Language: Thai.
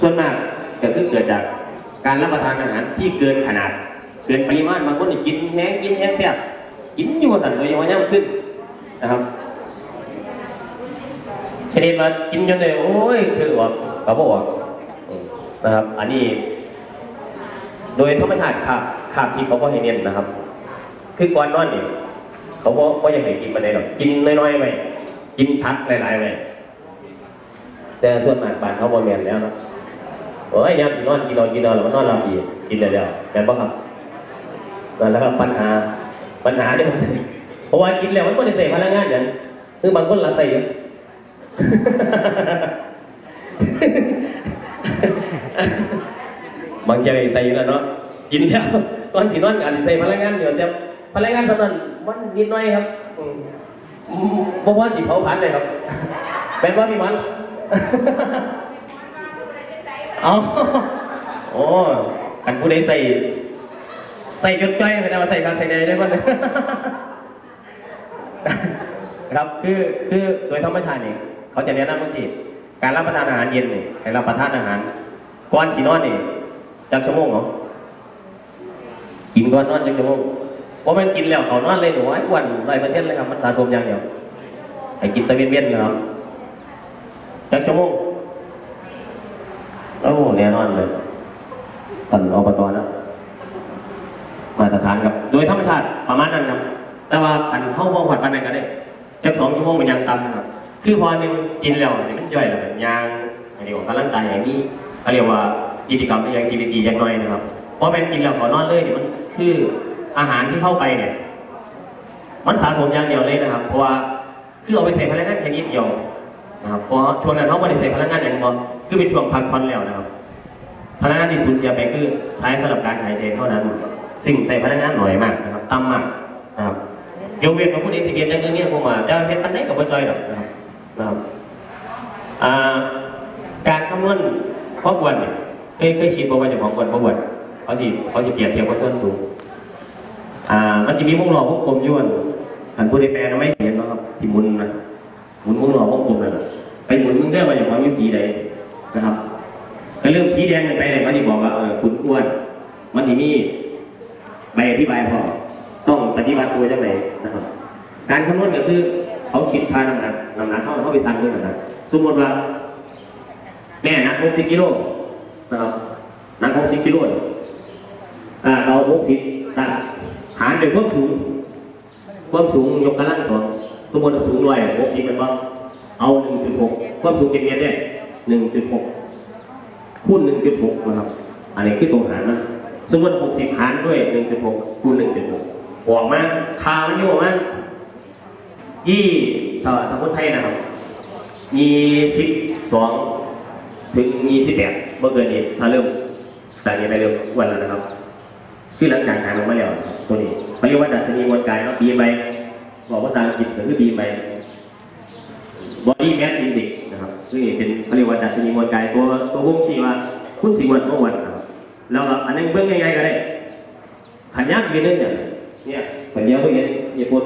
ส่วนมากก็คือเกิดจากการรับประทานอาหารที่เกินขนาด เกินปริมาณบางคนกินแห้งกินแห้งแซ่บกินอยู่สันเลยยังว่าย่ำขึ้นนะครับชนิดว่ากินจนเลยโอ้ยคือออกกระบอกนะครับ อันนี้ โดยธรรมชาติขาบขาบที่เขาก็ให้เน้นนะครับ คือก่อนนอนนี่เขาก็ก็ยังให้กินมาได้หรอกกินน้อยๆไปกินพักหลายๆไปแต่ส่วนมากบ้านเขาบ่แมนแล้วนะ โอ้ยยามสินอนกินนอนกินนอนแล้วมันนอนหลับอีกกินได้แล้วแม่นบ่ครับนั่นแหล้วก็ปัญหาปัญหาเนี่ยเพราะว่ากินแล้วมันก็ได้ใส่พลังงานอย่างคือบางคนหลักใส่เยอะบางทีใส่อยู่แล้วเนาะกินแล้วตอนสินอนอาจจะใส่พลังงานอยู่แต่พลังงานสำนันมันนิดหน่อยครับเพราะว่าสิเผาพันเลยครับเป็นว่าพี่มัน เอาโอ้กันผู้ใดใส่ ใส่จนจ้อยไม่ได้มาใส่กางใส่ในได้บ้างครับคือคือโดยธรรมชาตินี่เขาจะแนะนำว่าสิการรับประทานอาหารเย็นนี่ให้รับประทานอาหารก่อนสีนอนนี่จักชั่วโมงเหรอกินก่อนนอนจักชั่วโมงเพราะมันกินแล้วเขานอนเลยหนูไอ้อ้วนร้อยเปอร์เซ็นต์เลยครับมันสะสมอย่างเดียวให้กินตะเวียนเวียนๆนะครับจักชั่วโมง แน่นอนเลยตันอบตนะมาตรฐานครับ โดยธรรมชาติประมาณนั้นครับ แต่ว่าขันเข้าห้องหัดปันไหนก็ได้จักสองชั่วโมงเป็นยังต่ำนะครับ คือพอหนึงกินแล้วเนี่ยมันย่อยแล้วยางอันนี้ของกำลังกายอย่างนี้เขาเรียกว่ากิจกรรมยังกิวิตียังน้อยนะครับ เพราะเป็นกินแล้วขอนอนเลยเนี่ยมันคืออาหารที่เข้าไปเนี่ย มันสะสมอย่างเดียวเลยนะครับ เพราะว่าคือเอาไปใส่พลังงานแค่นิดเดียวนะครับ เพราะช่วงนั้นเขาไม่ได้ใส่พลังงานอย่างเดียวคือเป็นช่วงพักผ่อนแล้วนะครับ พลังงานที่สูญเสียไปคือใช้สำหรับการหายใจเท่านั้น สิ่งใส่พลังงานหน่อยมากนะครับต่ำมากนะครับยกเว้นมาผู้ใดสิเกียรติอย่างเงี้ยผมว่าจะเฮ็ดอันไหนกับบ่จอยดอกนะครับนะครับการคำนวณความอ้วนเนี่ยเคยเคยคิดบ่ว่าจะของอ้วนบ่อ้วนเขาสิเขาสิเปรียบเทียบกับส่วนสูงอ่ามันจะมีวงล้อวงกลมยวนขันผู้ใดแปลนะไม่เสียนนะครับที่มุนนะหมุนวงล้อวงกลมนั่นน่ะไปหมุนมึงได้ว่าอย่างว่ามีสีใดนะครับ ก็เริ่มสีแดงกันไปเลยเขาจะบอกว่าเออคุณอ้วน มันที่มีใบอธิบายพอต้องปฏิบัติตัวจังไหนนะครับ การคำนวณก็คือเขาคิดพาน้ำหนักน้ำหนักเข้าเข้าไปสั่งด้วยน้ำหนักสมมติว่า แม่นัก60กิโลนะครับนัก60กิโลเนี่ยอ่าเอา60ตัดหารด้วยความสูง ความสูงยกกำลังสองสมมติสูงร้อยหกสิบเป็นบ้างเอา1.6ความสูงเป็นเมตรเนี่ย1.6 คูณ1.6นะครับ อันนี้คือตัวหารนะสมมติ60หารด้วย 1.6คูณ1.6ออกมาค่ามันอยู่ประมาณยี่ถ้าถ้าคนไทยนะครับยี่สิบสองถึงยี่สิบแปดเมื่อเกินนี้ถ้าเริ่มแต่นี้ไปเริ่มวันแล้วนะครับคือหลังจากหารออกมาแล้วตัวนี้เขาเรียกว่าดัชนีมวลกายเนาะ BMI บอกภาษาอังกฤษก็คือ Body Mass Index นะครับซึ่งเป็นเขาเรียกว่าดัชนีมวลกายตัวตัวบ่งชี้ว่าคุณสิวันเมื่อวันนะครับแล้วอันนึงเบื้องง่ายๆก็ได้ขันยักษ์ยืนนึงเนี่ยเนี่ยขันยักเบื้องเนี่ยเนี่ยปวด